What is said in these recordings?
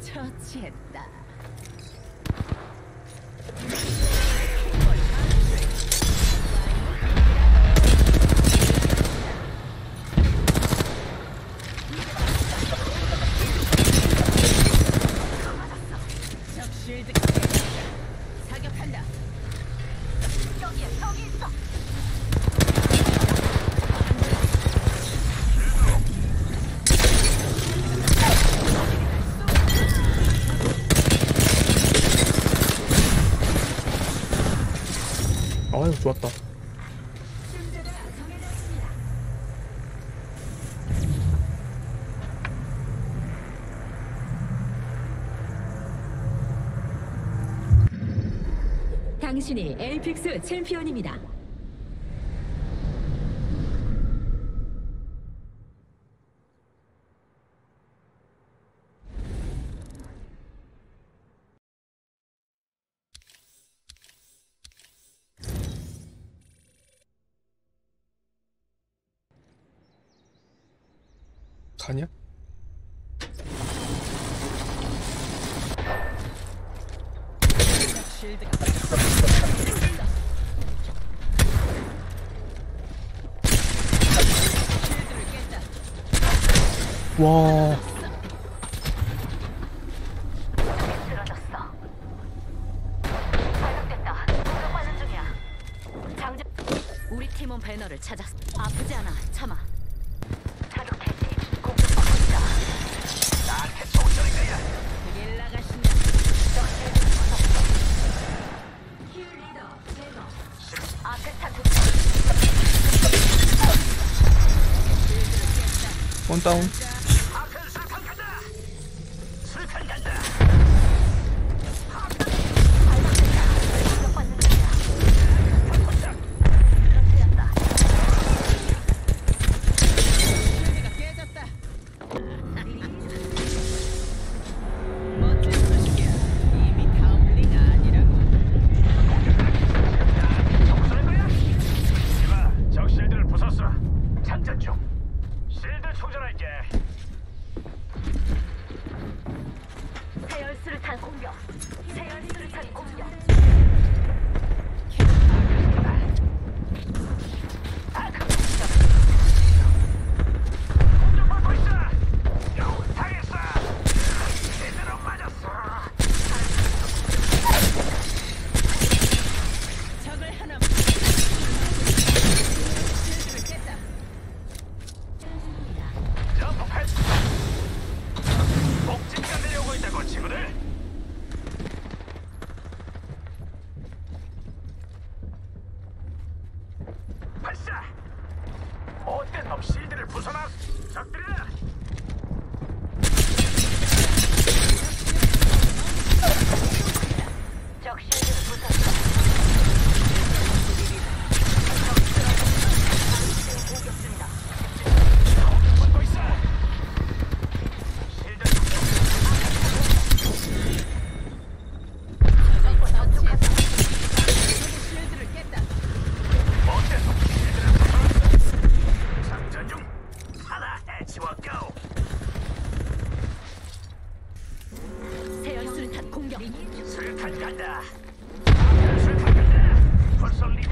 처치했다. 사격한다. 여기에 적이 있어. 아유 좋았다. 당신이 에이픽스 챔피언입니다. 가냐? 와 찾았어. 아프지 않아. 참아. 아크스 공격. 세열수를 탄 공격. 공격받고 있어. 겨우 당했어. 제대로 맞았어. 적을 하나. 쉴드를 깼다. 점프 패스. 복지가 내려오고 있다고 친구들. 발사. 못된 놈 실드를 부숴놨. 적들이다. 적 실드를 부쉈어. 공격 중이다. 붙고 있어. 실드 처치했다. 쉴드를 깼다. 못된 놈 실드를 부숴놨어. 장전 중. 하나 해치워 고. 세열수를 탄 공격. 수류탄 간다. 수류탄 간다. 벌써 리.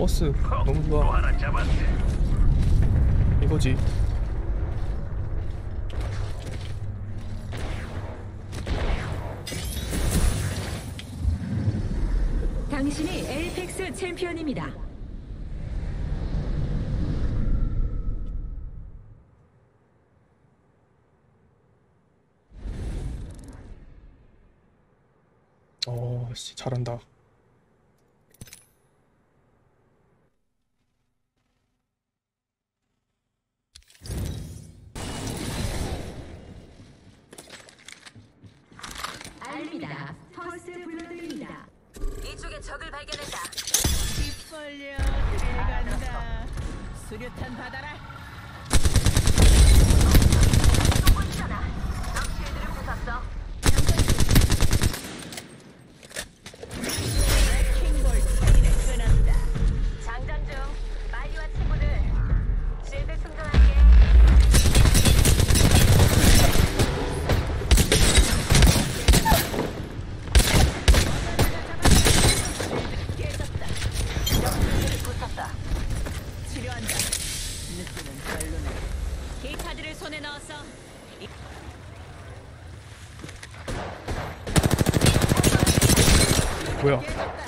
버스. 너무 좋아. 이거지. 당신이 에이펙스 챔피언입니다. 어씨 잘한다. 수류탄 받아라 손에 넣었어. 뭐야?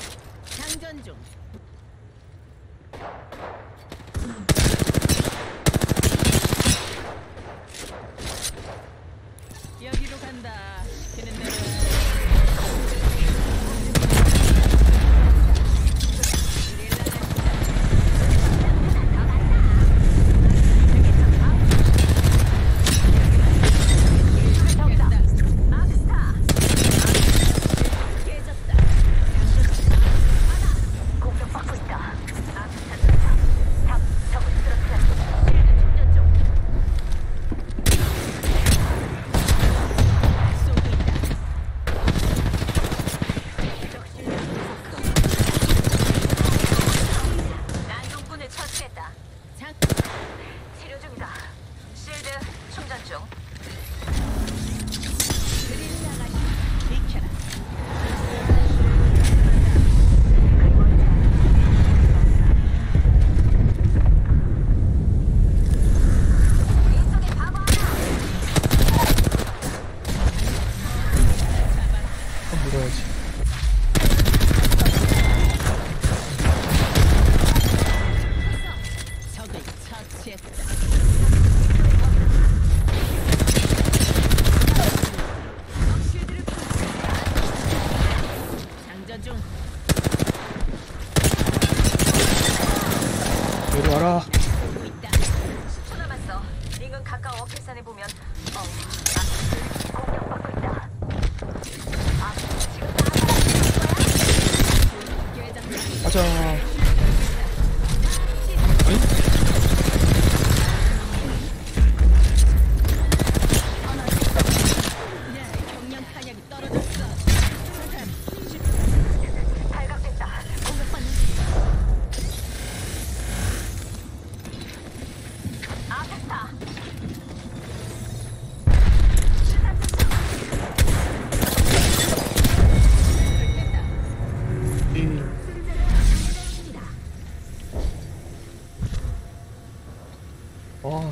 내려와라 가자.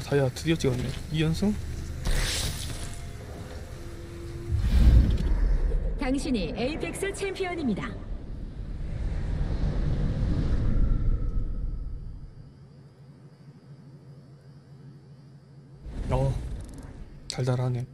어 다이아 드디어 찍었네. 2연승? 당신이 에이펙스 챔피언입니다. 어 달달하네.